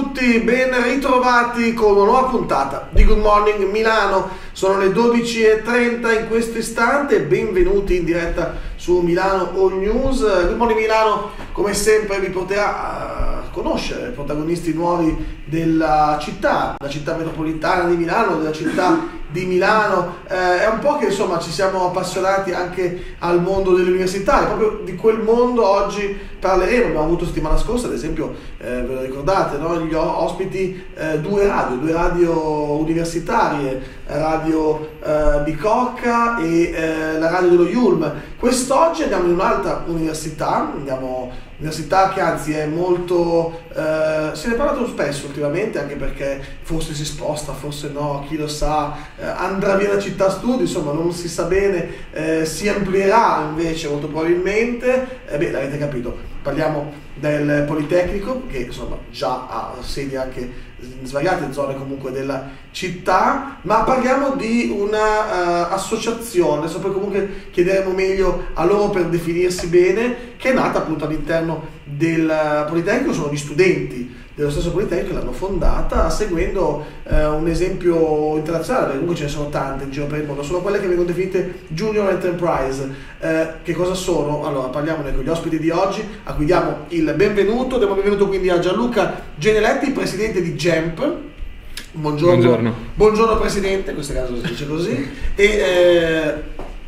tutti, ben ritrovati con una nuova puntata di Good Morning Milano. Sono le 12.30 in questo istante, benvenuti in diretta su Milano All News. Good Morning Milano, come sempre, vi porterà a conoscere protagonisti nuovi della città, la città metropolitana di Milano, della città di Milano. Eh, è un po' che insomma ci siamo appassionati anche al mondo dell'università e proprio di quel mondo oggi parleremo. Abbiamo avuto settimana scorsa, ad esempio, eh, ve lo ricordate, no? gli ospiti eh, due radio, due radio universitarie, Radio eh, Bicocca e eh, la radio dello Yulm. Quest'oggi andiamo in un'altra università, andiamo università che anzi è molto eh, se ne è parlato spesso ultimamente anche perché forse si sposta forse no chi lo sa eh, andrà via da città studi insomma non si sa bene eh, si amplierà invece molto probabilmente eh, beh l'avete capito parliamo del Politecnico che insomma già ha sedi anche svariate zone comunque della città, ma parliamo di un'associazione, uh, adesso poi comunque chiederemo meglio a loro per definirsi bene, che è nata appunto all'interno del Politecnico, sono gli studenti dello stesso Politecnico l'hanno fondata seguendo eh, un esempio internazionale, comunque ce ne sono tante in giro per il mondo, sono quelle che vengono definite Junior Enterprise. Eh, che cosa sono? Allora parliamone con gli ospiti di oggi, a cui diamo il benvenuto, diamo il benvenuto quindi a Gianluca Geneletti, presidente di GEMP. Buongiorno. Buongiorno. Buongiorno Presidente, in questo caso si dice così. E, eh,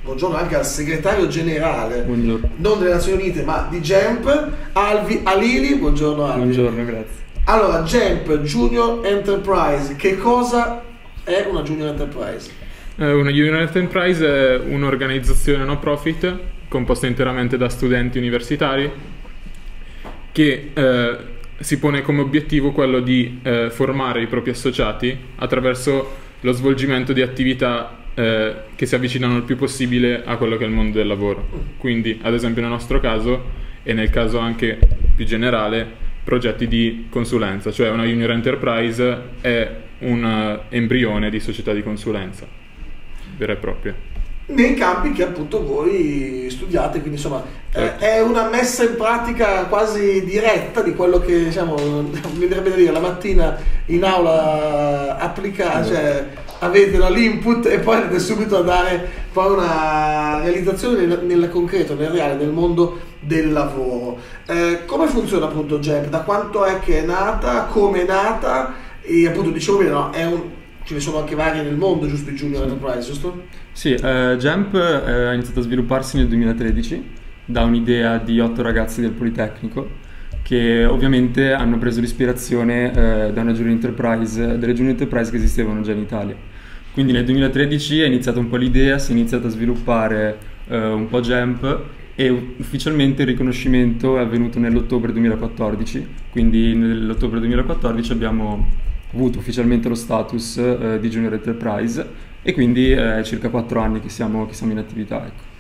buongiorno anche al segretario generale, buongiorno. non delle Nazioni Unite ma di GEMP, Alvi Alili, buongiorno Alvi. Buongiorno, grazie. Allora, Jamp Junior Enterprise, che cosa è una Junior Enterprise? Eh, una Junior Enterprise è un'organizzazione no profit composta interamente da studenti universitari che eh, si pone come obiettivo quello di eh, formare i propri associati attraverso lo svolgimento di attività eh, che si avvicinano il più possibile a quello che è il mondo del lavoro. Quindi, ad esempio, nel nostro caso e nel caso anche più generale, progetti di consulenza, cioè una junior enterprise è un eh, embrione di società di consulenza vera e propria. Nei campi che appunto voi studiate, quindi insomma certo. è una messa in pratica quasi diretta di quello che diciamo, mi verrebbe da dire la mattina in aula applicare, cioè avete no, l'input e poi andate subito a dare poi una realizzazione nel, nel concreto, nel reale, nel mondo del lavoro. Eh, come funziona appunto JEP? Da quanto è che è nata? Come è nata? E appunto dicevo bene, no, un, ce ne sono anche varie nel mondo, giusto i Junior Enterprise, giusto? Sì, eh, Jump eh, ha iniziato a svilupparsi nel 2013 da un'idea di otto ragazzi del Politecnico che ovviamente hanno preso l'ispirazione eh, da una Junior Enterprise, delle Junior Enterprise che esistevano già in Italia. Quindi nel 2013 è iniziata un po' l'idea, si è iniziato a sviluppare eh, un po' Jump e ufficialmente il riconoscimento è avvenuto nell'ottobre 2014, quindi nell'ottobre 2014 abbiamo avuto ufficialmente lo status eh, di Junior Enterprise e quindi è eh, circa 4 anni che siamo, che siamo in attività. Ecco.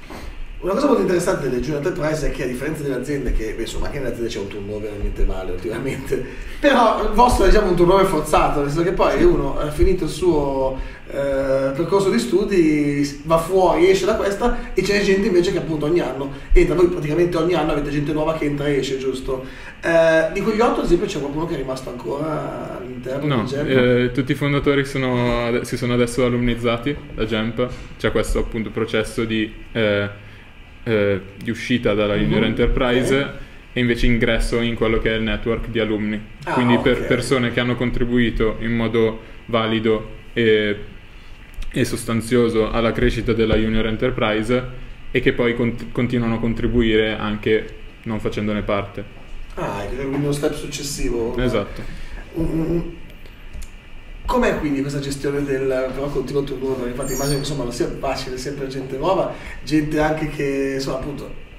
Una cosa molto interessante delle Junior Enterprise è che a differenza delle aziende, che beh, insomma anche nelle aziende c'è un turnover veramente male ultimamente, però il vostro è diciamo, un turnover forzato, nel senso che poi uno ha finito il suo eh, percorso di studi, va fuori, esce da questa e c'è gente invece che appunto ogni anno entra, voi praticamente ogni anno avete gente nuova che entra e esce, giusto? Eh, di quegli otto ad esempio c'è qualcuno che è rimasto ancora all'interno no, eh, tutti i fondatori sono, si sono adesso alumnizzati da Gemp, c'è questo appunto processo di eh, di uscita dalla Junior mm-hmm. Enterprise okay. e invece ingresso in quello che è il network di alumni. Ah, Quindi okay. per persone che hanno contribuito in modo valido e, e, sostanzioso alla crescita della Junior Enterprise e che poi cont- continuano a contribuire anche non facendone parte. Ah, quindi uno step successivo. Esatto. Un, Com'è quindi questa gestione del però continuo turnover? Infatti immagino che insomma non sia facile, sempre gente nuova, gente anche che insomma appunto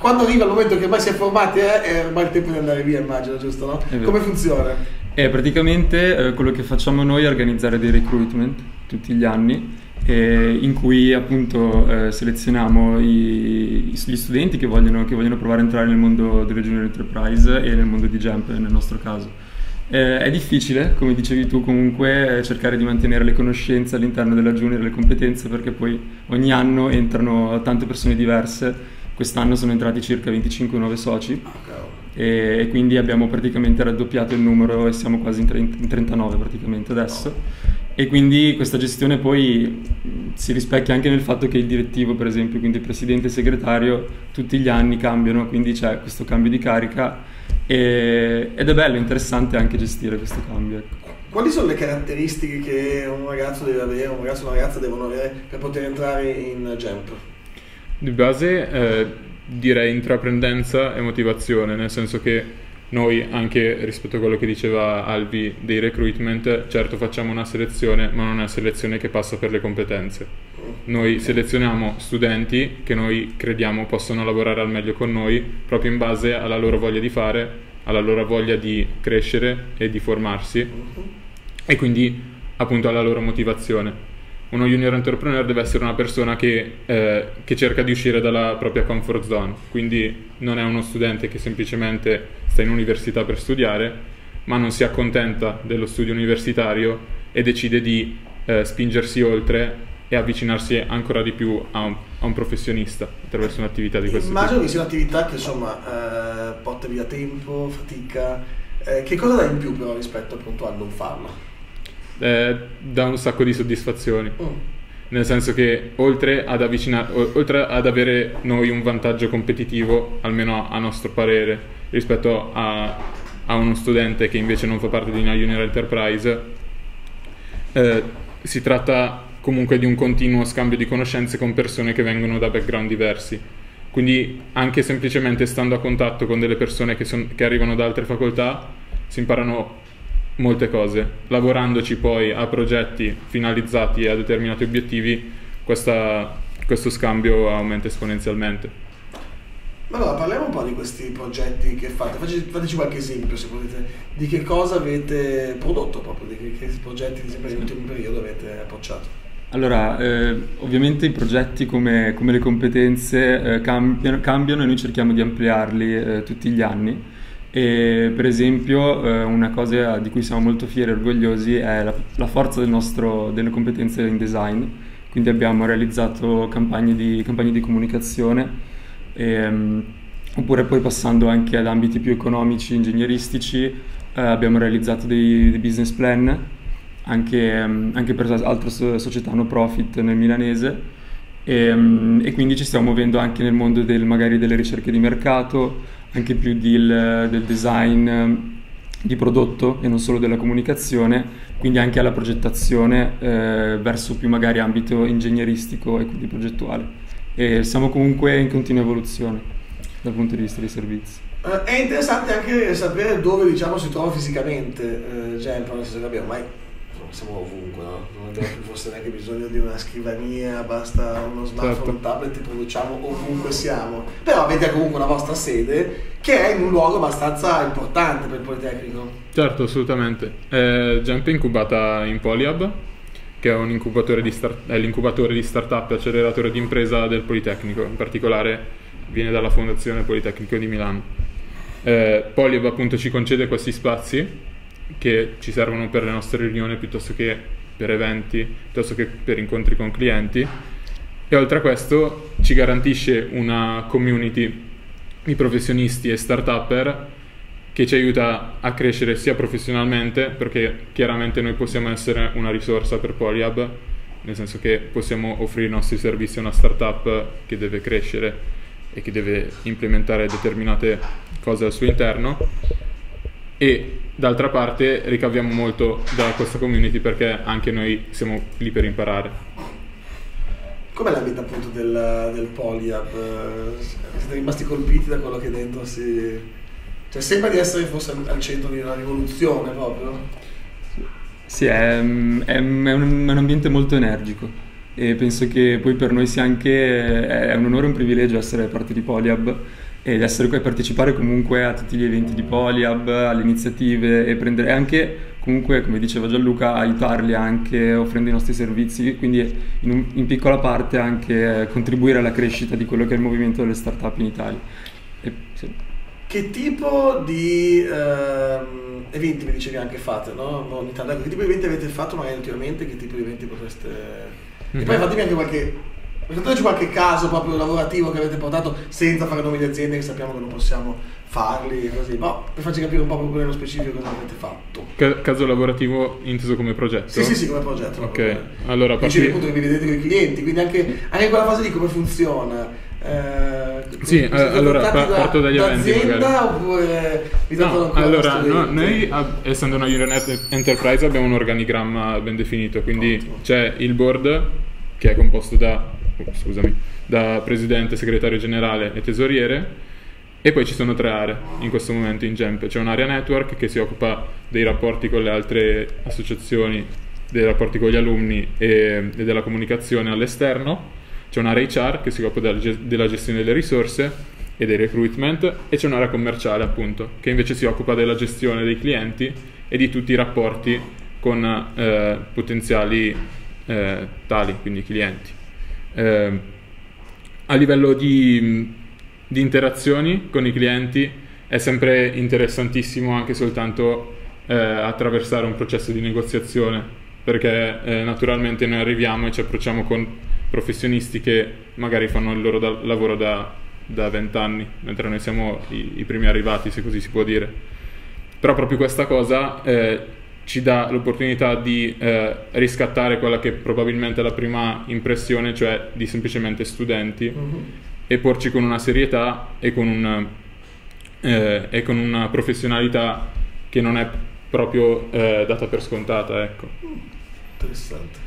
quando arriva il momento che ormai si è formati eh, è ormai il tempo di andare via immagino, giusto no? Come funziona? Eh, praticamente eh, quello che facciamo noi è organizzare dei recruitment tutti gli anni eh, in cui appunto eh, selezioniamo i, gli studenti che vogliono, che vogliono provare a entrare nel mondo delle junior enterprise e nel mondo di Jump nel nostro caso. Eh, è difficile, come dicevi tu, comunque cercare di mantenere le conoscenze all'interno della junior e le competenze perché poi ogni anno entrano tante persone diverse. Quest'anno sono entrati circa 25 nuovi soci. e, e, quindi abbiamo praticamente raddoppiato il numero e siamo quasi in, 30, in 39 praticamente adesso. E quindi questa gestione poi si rispecchia anche nel fatto che il direttivo, per esempio, quindi il presidente e il segretario, tutti gli anni cambiano, quindi c'è questo cambio di carica e, ed è bello, interessante anche gestire questo cambio. Ecco. Quali sono le caratteristiche che un ragazzo deve avere, un ragazzo e una ragazza devono avere per poter entrare in Jump? Di base eh, direi intraprendenza e motivazione, nel senso che noi anche rispetto a quello che diceva Alvi dei recruitment, certo facciamo una selezione, ma non è una selezione che passa per le competenze. Noi selezioniamo studenti che noi crediamo possono lavorare al meglio con noi proprio in base alla loro voglia di fare, alla loro voglia di crescere e di formarsi e quindi appunto alla loro motivazione. Uno junior entrepreneur deve essere una persona che, eh, che cerca di uscire dalla propria comfort zone, quindi non è uno studente che semplicemente sta in università per studiare, ma non si accontenta dello studio universitario e decide di eh, spingersi oltre e avvicinarsi ancora di più a un, a un professionista attraverso un'attività di questo Immagino tipo. che sia un'attività che insomma eh, porta via tempo, fatica. Eh, che cosa dà in più però rispetto appunto a non farlo? Eh, dà un sacco di soddisfazioni. Mm. Nel senso che oltre ad, avvicinar- oltre ad avere noi un vantaggio competitivo, almeno a nostro parere, rispetto a, a uno studente che invece non fa parte di una junior enterprise, eh, si tratta comunque di un continuo scambio di conoscenze con persone che vengono da background diversi. Quindi anche semplicemente stando a contatto con delle persone che, son, che arrivano da altre facoltà si imparano molte cose. Lavorandoci poi a progetti finalizzati a determinati obiettivi, questa, questo scambio aumenta esponenzialmente. Allora, parliamo un po' di questi progetti che fate. Fateci qualche esempio, se volete, di che cosa avete prodotto proprio, di che, che progetti, ad esempio, nell'ultimo periodo avete approcciato. Allora, eh, ovviamente i progetti come, come le competenze eh, cambiano, cambiano, e noi cerchiamo di ampliarli eh, tutti gli anni. E per esempio eh, una cosa di cui siamo molto fieri e orgogliosi è la, la forza del nostro, delle competenze in design, quindi abbiamo realizzato campagne di, campagne di comunicazione Ehm, oppure poi passando anche ad ambiti più economici, ingegneristici, eh, abbiamo realizzato dei, dei business plan anche, ehm, anche, per altre società no profit nel milanese. E, ehm, e, quindi ci stiamo muovendo anche nel mondo del, magari delle ricerche di mercato, anche più del, del design di prodotto e non solo della comunicazione, quindi anche alla progettazione eh, verso più magari ambito ingegneristico e quindi progettuale. E siamo comunque in continua evoluzione dal punto di vista dei servizi. Uh, è interessante anche sapere dove diciamo, si trova fisicamente uh, Gempa, nel senso che abbiamo ormai siamo ovunque, no? non abbiamo più forse neanche bisogno di una scrivania, basta uno smartphone, certo. un tablet e produciamo ovunque siamo. Però avete comunque una vostra sede che è in un luogo abbastanza importante per il Politecnico. Certo, assolutamente. Eh, Jump è incubata in Polyhub, che è, un incubatore di start- è l'incubatore di startup e acceleratore di impresa del Politecnico, in particolare viene dalla Fondazione Politecnico di Milano. Eh, Polib appunto ci concede questi spazi che ci servono per le nostre riunioni piuttosto che per eventi, piuttosto che per incontri con clienti. E oltre a questo ci garantisce una community di professionisti e start-upper che ci aiuta a crescere sia professionalmente, perché chiaramente noi possiamo essere una risorsa per Polyhub, nel senso che possiamo offrire i nostri servizi a una startup che deve crescere e che deve implementare determinate cose al suo interno e d'altra parte ricaviamo molto da questa community perché anche noi siamo lì per imparare. Com'è la vita appunto del, del Polyhub? Siete rimasti colpiti da quello che dentro si cioè sembra di essere forse al centro di una rivoluzione proprio. Sì, è, è, un, è un ambiente molto energico e penso che poi per noi sia anche è un onore e un privilegio essere parte di Polyhub ed essere qui a partecipare comunque a tutti gli eventi di Polyhub, alle iniziative e prendere anche comunque come diceva Gianluca aiutarli anche offrendo i nostri servizi quindi in, un, in piccola parte anche contribuire alla crescita di quello che è il movimento delle start-up in Italia. E, sì. Che tipo di ehm, eventi mi dicevi anche fate, no? Ogni tanto, che tipo di eventi avete fatto magari ultimamente? Che tipo di eventi potreste... Mm-hmm. E poi fatemi anche qualche Raccontateci qualche caso proprio lavorativo che avete portato senza fare nomi di aziende che sappiamo che non possiamo farli così, ma per farci capire un po' proprio nello specifico cosa avete fatto. Ca- caso lavorativo inteso come progetto? Sì, sì, sì, come progetto. Ok, allora Dicevi parti... appunto che vi vedete con i clienti, quindi anche, anche quella fase lì come funziona? Eh, Sì, eh, allora, pa- parto dagli eventi, oppure No, allora, da no, noi essendo una Union Enterprise abbiamo un organigramma ben definito, quindi Ottimo. c'è il board che è composto da, scusami, da presidente, segretario generale e tesoriere e poi ci sono tre aree in questo momento in GEMP. C'è un'area network che si occupa dei rapporti con le altre associazioni, dei rapporti con gli alunni e, e della comunicazione all'esterno. C'è un'area HR che si occupa della, ge- della gestione delle risorse e dei recruitment e c'è un'area commerciale appunto che invece si occupa della gestione dei clienti e di tutti i rapporti con eh, potenziali eh, tali, quindi clienti. Eh, a livello di, di interazioni con i clienti è sempre interessantissimo anche soltanto eh, attraversare un processo di negoziazione perché eh, naturalmente noi arriviamo e ci approcciamo con professionisti che magari fanno il loro da- lavoro da, da 20 anni, mentre noi siamo i, i primi arrivati, se così si può dire. Però proprio questa cosa eh, ci dà l'opportunità di eh, riscattare quella che probabilmente è la prima impressione, cioè di semplicemente studenti, Mhm. e porci con una serietà e con, un, eh, e con una professionalità che non è proprio eh, data per scontata, ecco. Interessante.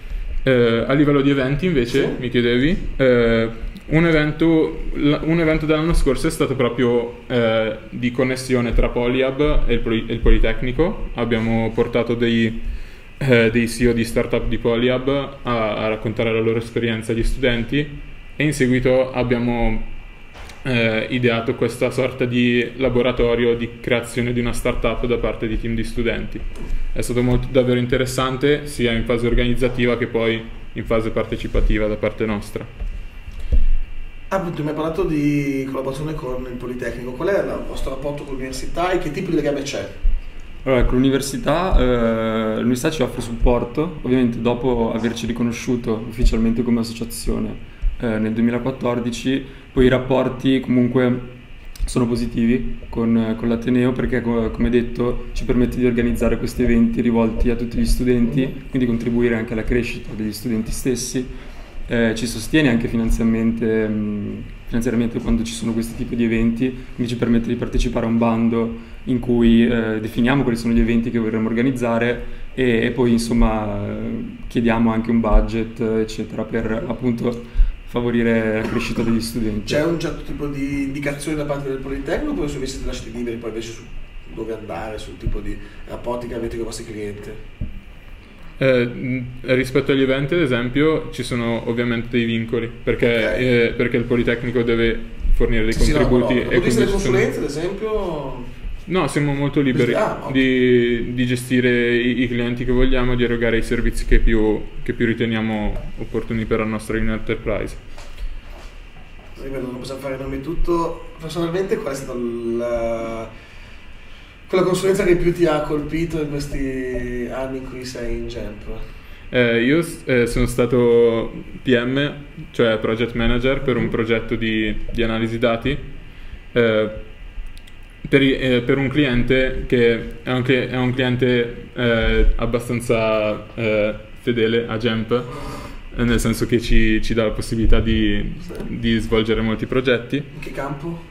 Eh, a livello di eventi invece, Sì. mi chiedevi, eh, un, evento, un evento dell'anno scorso è stato proprio eh, di connessione tra Polyhub e il, Poli- il Politecnico. Abbiamo portato dei, eh, dei CEO di startup di Polyhub a, a raccontare la loro esperienza agli studenti e in seguito abbiamo eh, ideato questa sorta di laboratorio di creazione di una startup da parte di team di studenti. È stato molto, davvero interessante sia in fase organizzativa che poi in fase partecipativa da parte nostra. Ah, Appunto, mi hai parlato di collaborazione con il Politecnico. Qual è il vostro rapporto con l'università e che tipo di legame c'è? Allora, con l'università, eh, l'università ci offre supporto, ovviamente dopo averci riconosciuto ufficialmente come associazione eh, nel 2014, poi i rapporti comunque sono positivi con, con l'Ateneo perché co- come detto ci permette di organizzare questi eventi rivolti a tutti gli studenti, quindi contribuire anche alla crescita degli studenti stessi. Eh, ci sostiene anche finanziariamente, mh, finanziariamente quando ci sono questi tipi di eventi, quindi ci permette di partecipare a un bando in cui eh, definiamo quali sono gli eventi che vorremmo organizzare e, e poi insomma eh, chiediamo anche un budget eccetera per appunto favorire la crescita degli studenti. C'è un certo tipo di indicazione da parte del Politecnico oppure se vi siete lasciati liberi poi invece su dove andare, sul tipo di rapporti che avete con i vostri clienti? Eh, rispetto agli eventi, ad esempio, ci sono ovviamente dei vincoli perché, Ok. eh, perché il Politecnico deve fornire dei Sì, sì, no, contributi no, no. Vista delle condizioni- consulenze, ad esempio, No, siamo molto liberi Ah, ok. di, di gestire i, i clienti che vogliamo, di erogare i servizi che più, che più riteniamo opportuni per la nostra Enterprise. ripeto, non possiamo fare nomi e tutto. Personalmente, qual è stata la, quella consulenza che più ti ha colpito in questi anni in cui sei in Gemp? Eh, io eh, sono stato PM, cioè project manager per un progetto di, di analisi dati eh, per, eh, per un cliente che è un, è un cliente eh, abbastanza eh, fedele a Gemp, nel senso che ci, ci dà la possibilità di, di svolgere molti progetti. In che campo?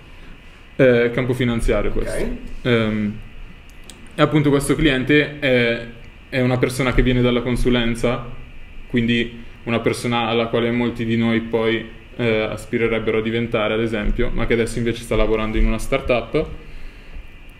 Campo finanziario questo. Ok. Ehm, e appunto questo cliente è, è una persona che viene dalla consulenza, quindi una persona alla quale molti di noi poi eh, aspirerebbero a diventare, ad esempio, ma che adesso invece sta lavorando in una startup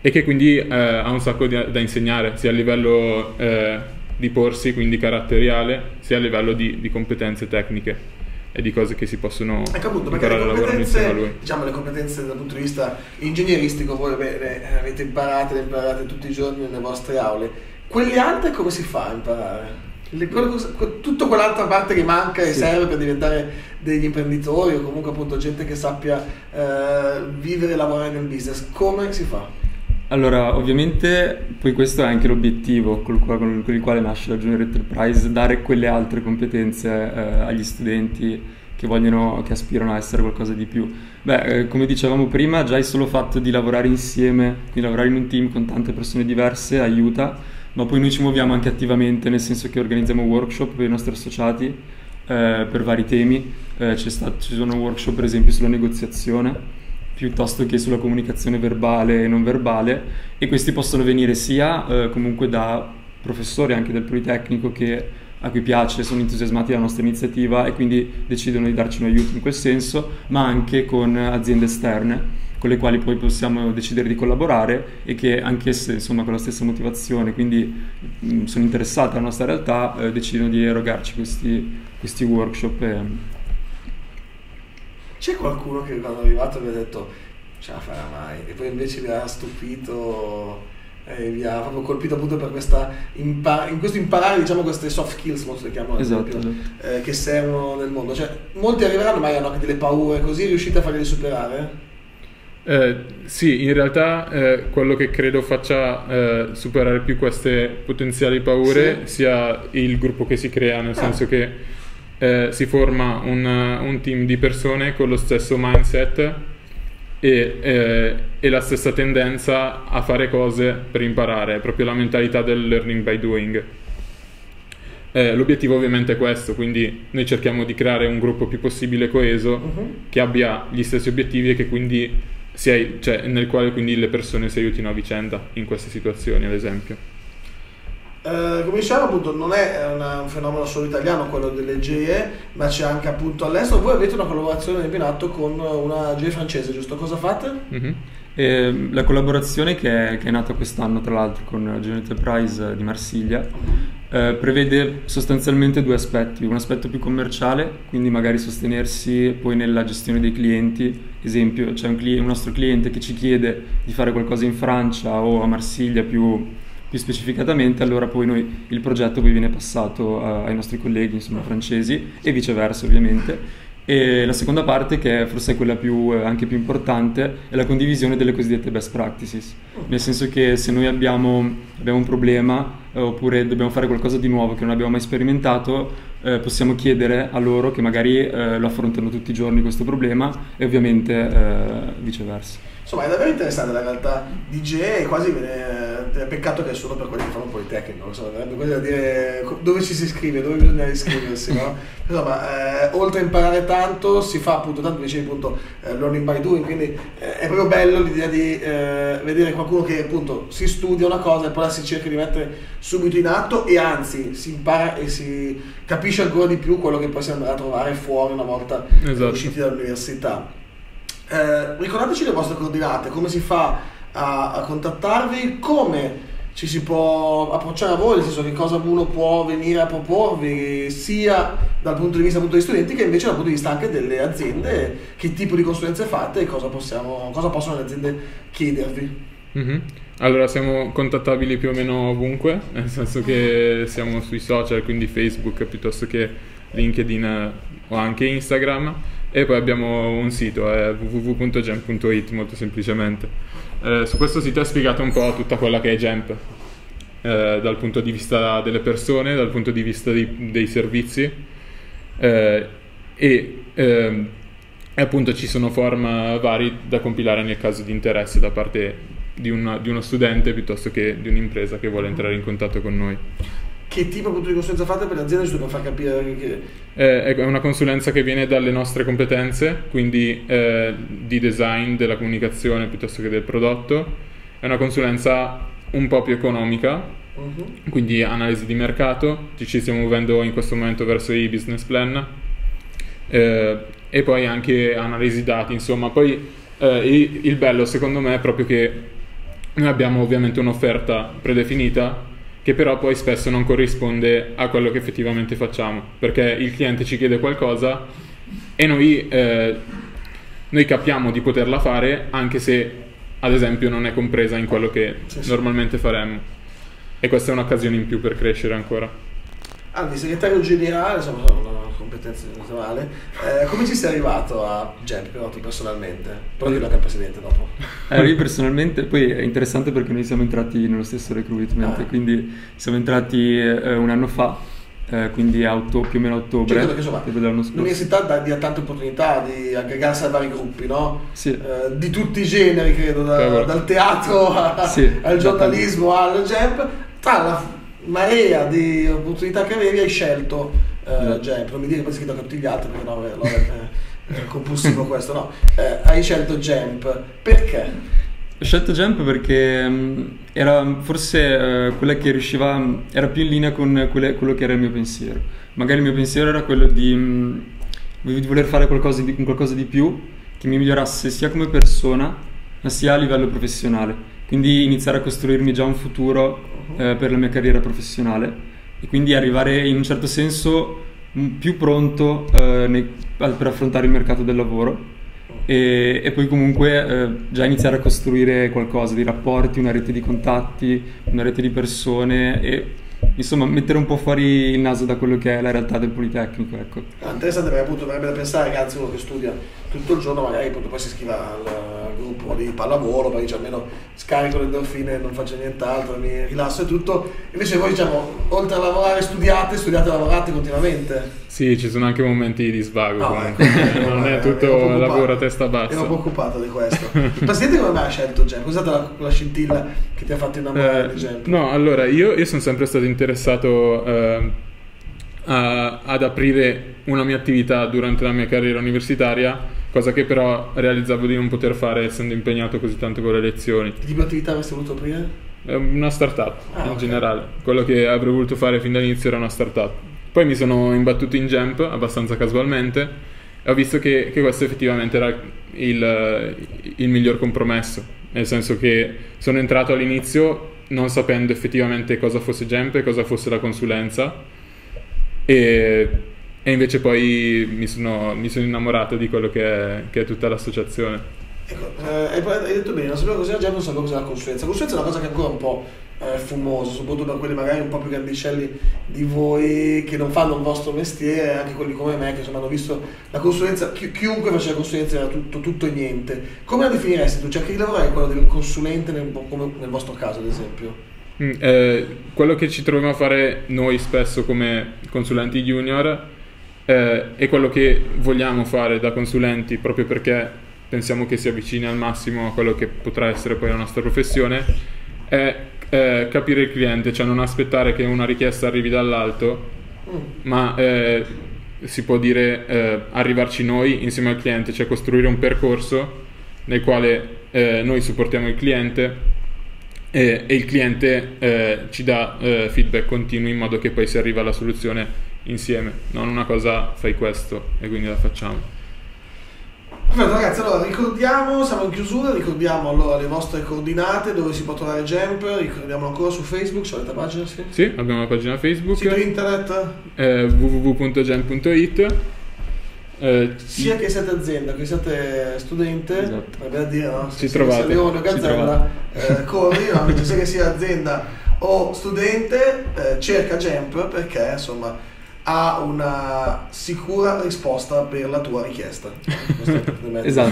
e che quindi eh, ha un sacco di- da insegnare, sia a livello eh, di porsi, quindi caratteriale, sia a livello di, di competenze tecniche e di cose che si possono Ecco appunto, imparare a lavorare insieme a lui. diciamo le competenze dal punto di vista ingegneristico voi le avete imparate, le imparate tutti i giorni nelle vostre aule. Quelle altre come si fa a imparare? Le- quello- que- tutto quell'altra parte che manca e Sì. serve per diventare degli imprenditori o comunque appunto gente che sappia eh, vivere e lavorare nel business, come si fa? Allora, ovviamente, poi questo è anche l'obiettivo col con il quale nasce la Junior Enterprise, dare quelle altre competenze eh, agli studenti che vogliono, che aspirano a essere qualcosa di più. Beh, eh, come dicevamo prima, già il solo fatto di lavorare insieme, di lavorare in un team con tante persone diverse aiuta, ma poi noi ci muoviamo anche attivamente, nel senso che organizziamo workshop per i nostri associati eh, per vari temi. Eh, stato, ci sono workshop per esempio sulla negoziazione piuttosto che sulla comunicazione verbale e non verbale e questi possono venire sia eh, comunque da professori anche del Politecnico che a cui piace, sono entusiasmati della nostra iniziativa e quindi decidono di darci un aiuto in quel senso, ma anche con aziende esterne con le quali poi possiamo decidere di collaborare e che anch'esse insomma con la stessa motivazione, quindi mh, sono interessate alla nostra realtà, eh, decidono di erogarci questi, questi workshop. E... C'è qualcuno che quando è arrivato vi ha detto ce la farà mai e poi invece vi ha stupito e vi ha proprio colpito appunto per questa impar- in questo imparare diciamo queste soft skills molto le chiamano esatto, esempio, esatto. Eh, che servono nel mondo cioè molti arriveranno ma hanno anche delle paure così riuscite a farle superare? Eh, sì, in realtà eh, quello che credo faccia eh, superare più queste potenziali paure sì. sia il gruppo che si crea, nel ah. senso che eh, si forma un, un, team di persone con lo stesso mindset e, eh, e, la stessa tendenza a fare cose per imparare, è proprio la mentalità del learning by doing. Eh, l'obiettivo ovviamente è questo, quindi noi cerchiamo di creare un gruppo più possibile coeso uh-huh. che abbia gli stessi obiettivi e che quindi sia, cioè, nel quale quindi le persone si aiutino a vicenda in queste situazioni, ad esempio. Uh, come diciamo appunto non è una, un fenomeno solo italiano quello delle GE ma c'è anche appunto all'estero voi avete una collaborazione in atto con una GE francese giusto? cosa fate? Mm-hmm. Eh, la collaborazione che è, che è, nata quest'anno tra l'altro con la Gen Enterprise di Marsiglia eh, prevede sostanzialmente due aspetti un aspetto più commerciale quindi magari sostenersi poi nella gestione dei clienti esempio c'è un, cli- un nostro cliente che ci chiede di fare qualcosa in Francia o a Marsiglia più più specificatamente, allora poi noi, il progetto poi viene passato uh, ai nostri colleghi insomma, francesi e viceversa ovviamente. E la seconda parte, che forse è quella più, eh, anche più importante, è la condivisione delle cosiddette best practices. Nel senso che se noi abbiamo, abbiamo un problema eh, oppure dobbiamo fare qualcosa di nuovo che non abbiamo mai sperimentato, eh, possiamo chiedere a loro che magari eh, lo affrontano tutti i giorni questo problema e ovviamente viceversa. Insomma, è davvero interessante la realtà di GE, quasi viene, è peccato che è solo per quelli che fanno un politecnico, insomma, verrebbe quasi da dire dove ci si iscrive, dove bisogna iscriversi, no? Insomma, eh, oltre a imparare tanto, si fa appunto, tanto dicevi appunto, eh, learning by doing, quindi eh, è proprio bello l'idea di eh, vedere qualcuno che appunto si studia una cosa e poi la si cerca di mettere subito in atto e anzi si impara e si capisce ancora di più quello che poi si andrà a trovare fuori una volta esatto. usciti dall'università. Eh, ricordateci le vostre coordinate, come si fa a, a, contattarvi, come ci si può approcciare a voi, nel senso che cosa uno può venire a proporvi sia dal punto di vista appunto, degli studenti che invece dal punto di vista anche delle aziende, che tipo di consulenze fate e cosa, possiamo, cosa possono le aziende chiedervi. Mm-hmm. Allora siamo contattabili più o meno ovunque, nel senso che siamo sui social, quindi Facebook piuttosto che LinkedIn o anche Instagram e poi abbiamo un sito, è www.gemp.it molto semplicemente. Eh, su questo sito è spiegato un po' tutta quella che è Gemp, eh, dal punto di vista delle persone, dal punto di vista di, dei servizi eh, e ehm, appunto ci sono form vari da compilare nel caso di interesse da parte di, una, di uno studente piuttosto che di un'impresa che vuole entrare in contatto con noi che tipo di consulenza fate per le aziende giusto per far capire che... Eh, è una consulenza che viene dalle nostre competenze quindi eh, di design della comunicazione piuttosto che del prodotto. È una consulenza un po' più economica uh-huh. quindi analisi di mercato. Ci stiamo muovendo in questo momento verso i business plan. Eh, e poi anche analisi dati insomma. Poi eh, il bello secondo me è proprio che noi abbiamo ovviamente un'offerta predefinita che però poi spesso non corrisponde a quello che effettivamente facciamo, perché il cliente ci chiede qualcosa e noi, eh, noi capiamo di poterla fare anche se ad esempio non è compresa in quello che sì, sì. normalmente faremmo. E questa è un'occasione in più per crescere ancora. Anzi, segretario generale, insomma, competenze generale. Eh, come ci sei arrivato a Gemp, però tu personalmente? Però dillo anche al presidente dopo. Eh, io personalmente, poi è interessante perché noi siamo entrati nello stesso recruitment, ah. quindi siamo entrati eh, un anno fa eh, quindi a otto- più o meno a ottobre Cioè, credo che, insomma. L'università dà, dia tante opportunità di aggregarsi a vari gruppi, no? Sì. Eh, di tutti i generi, credo, da- Cavolo. dal teatro a- Sì, al giornalismo al JAMP. Tra la marea di opportunità che avevi hai scelto eh, Esatto. JAMP. Non mi dire che poi sei scritto tutti gli altri, perché no, è, è compulsivo questo, no. Eh, hai scelto JAMP. Perché? Ho scelto Jump perché mh, era forse eh, quella che riusciva, mh, era più in linea con quelle- quello che era il mio pensiero. Magari il mio pensiero era quello di, mh, di voler fare qualcosa di, qualcosa di più che mi migliorasse sia come persona, ma sia a livello professionale. Quindi iniziare a costruirmi già un futuro eh, per la mia carriera professionale e quindi arrivare in un certo senso mh, più pronto eh, nei- per affrontare il mercato del lavoro. E, e poi comunque eh, già iniziare a costruire qualcosa di rapporti, una rete di contatti, una rete di persone e insomma mettere un po' fuori il naso da quello che è la realtà del Politecnico, ecco. Ah, interessante perché appunto verrebbe da pensare che anzi uno che studia tutto il giorno magari appunto poi si iscrive al, al gruppo di pallavolo perché dice almeno scarico le endorfine non faccio nient'altro, mi rilasso e tutto. Invece voi diciamo, oltre a lavorare studiate, studiate e lavorate continuamente. Sì, ci sono anche momenti di svago No, comunque. ecco, non ero è tutto preoccupato. lavoro a testa Ero bassa. preoccupato di questo. Il presidente come mai ha scelto Gem? Cos'è stata la, la scintilla che ti ha fatto innamorare Eh, di Gem? no, allora io, io sono sempre stato interessato eh, a- ad aprire una mia attività durante la mia carriera universitaria, cosa che però realizzavo di non poter fare essendo impegnato così tanto con le lezioni. Che tipo di attività avresti voluto aprire? Una startup Ah, in ok. generale. Quello che avrei voluto fare fin dall'inizio era una startup. Poi mi sono imbattuto in Jump abbastanza casualmente e ho visto che, che questo effettivamente era il, il miglior compromesso. Nel senso che sono entrato all'inizio non sapendo effettivamente cosa fosse Jump e cosa fosse la consulenza e, e invece poi mi sono, mi sono innamorato di quello che è, che è tutta l'associazione. Ecco, eh, hai detto bene, non sapevo cos'era Gem, non sapevo cos'era la consulenza. La consulenza è una cosa che ancora un po' eh, fumosa, soprattutto per quelli magari un po' più grandicelli di voi che non fanno il vostro mestiere, anche quelli come me che insomma hanno visto la consulenza, chi- chiunque faceva consulenza era tutto, tutto e niente. Come la definiresti tu? Cioè che lavoro è quello del consulente nel, come nel vostro caso ad esempio? Mm, eh, quello che ci troviamo a fare noi spesso come consulenti junior eh, è quello che vogliamo fare da consulenti proprio perché pensiamo che si avvicini al massimo a quello che potrà essere poi la nostra professione è eh, capire il cliente, cioè non aspettare che una richiesta arrivi dall'alto Mm. ma eh, si può dire eh, arrivarci noi insieme al cliente, cioè costruire un percorso nel quale eh, noi supportiamo il cliente e, e il cliente eh, ci dà eh, feedback continuo in modo che poi si arriva alla soluzione insieme, non una cosa fai questo e quindi la facciamo. Perfetto ragazzi, allora ricordiamo, siamo in chiusura, ricordiamo allora le vostre coordinate, dove si può trovare Jump, ricordiamo ancora su Facebook, c'è la pagina, sì. Sì, abbiamo una pagina Facebook Sito internet, eh, www.gen.it eh, sia che siate azienda che siate studente, Esatto. a dire, no? Se Ci se trovate. Leone o Gazzella, eh, corri, no? Invece sia che sia azienda o studente, eh, cerca Jump perché insomma ha una sicura risposta per la tua richiesta. Esatto.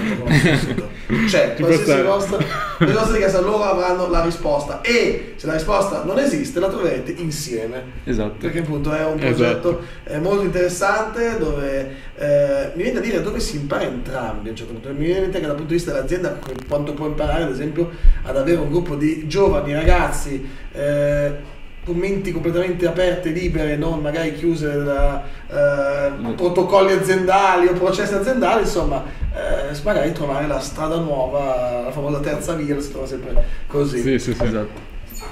Cioè, qualsiasi vostra, le vostre richieste loro avranno la risposta e se la risposta non esiste la troverete insieme Esatto. perché appunto è un Esatto. progetto eh, molto interessante dove eh, mi viene da dire dove si impara entrambi a un certo punto mi viene in mente che dal punto di vista dell'azienda qu- quanto può imparare ad esempio ad avere un gruppo di giovani ragazzi eh, con menti completamente aperte, libere, non magari chiuse da eh, protocolli aziendali o processi aziendali, insomma, eh, magari trovare la strada nuova, la famosa terza via, si trova sempre così. sì, sì, sì. Esatto.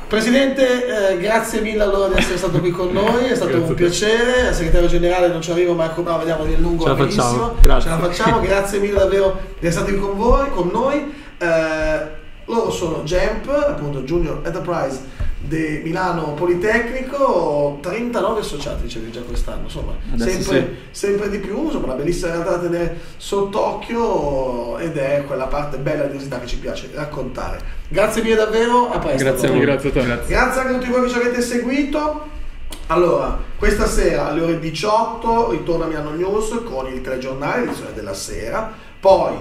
Presidente, eh, grazie mille allora di essere stato qui con noi, è stato Grazie un piacere. Il segretario generale non ci arrivo, ma ecco, no, vediamo di lungo Ce la benissimo. facciamo, grazie. Ce la facciamo, grazie mille davvero di essere stati con voi, con noi. Eh, loro sono Jamp, appunto Junior Enterprise di Milano Politecnico, 39 associati dicevi già quest'anno, insomma, sempre, sempre di più, insomma, una bellissima realtà da tenere sott'occhio ed è quella parte bella di università che ci piace raccontare. Grazie mille davvero, a presto. Grazie a voi. Grazie a te. Grazie anche a tutti voi che ci avete seguito. Allora, questa sera alle ore 18 ritorna Milano News con il telegiornale, edizione della sera. Poi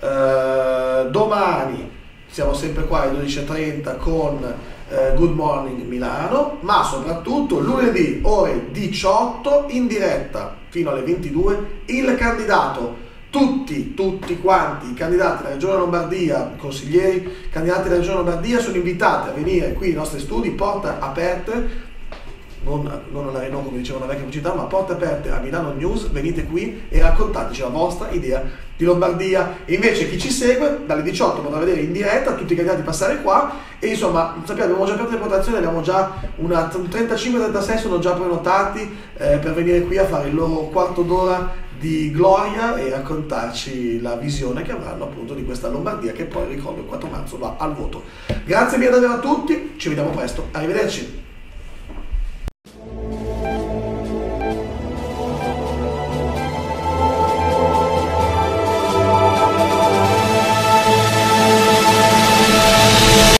eh, domani siamo sempre qua alle 12.30 con eh, Good Morning Milano, ma soprattutto lunedì ore 18 in diretta fino alle 22 il candidato. Tutti, tutti quanti i candidati della Regione Lombardia, i consiglieri candidati della Regione Lombardia sono invitati a venire qui nei nostri studi, porta aperte, non, non alla Renault come diceva una vecchia pubblicità, ma porte aperte a Milano News, venite qui e raccontateci la vostra idea di Lombardia. E invece chi ci segue dalle 18 potrà vedere in diretta tutti i candidati passare qua e insomma, sappiamo, abbiamo già aperto le votazioni, abbiamo già una 35-36 sono già prenotati eh, per venire qui a fare il loro quarto d'ora di gloria e raccontarci la visione che avranno appunto di questa Lombardia che poi ricordo il 4 marzo va al voto. Grazie mille davvero a tutti, ci vediamo presto, arrivederci.